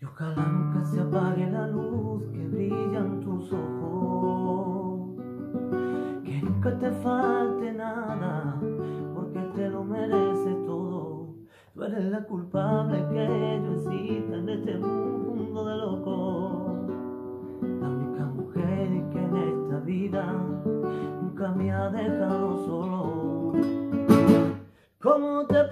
Y ojalá nunca se apague la luz que brilla en tus ojos. Que nunca te falte nada, porque te lo merece todo. Tú eres la culpable que yo exista en este mundo de locos. La única mujer que en esta vida nunca me ha dejado solo. ¿Cómo te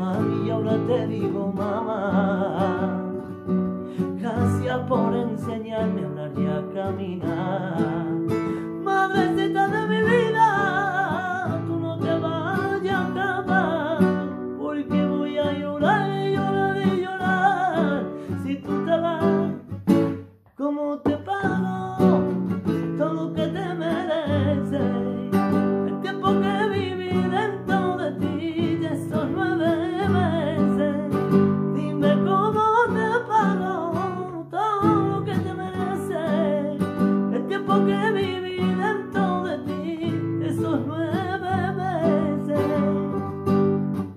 mami, y ahora te digo mamá. Gracias por enseñarme a hablar y a caminar. Madrecita de mi vida, tú no te vayas a acabar, porque voy a llorar y llorar y llorar. Si tú te vas, ¿cómo te pago?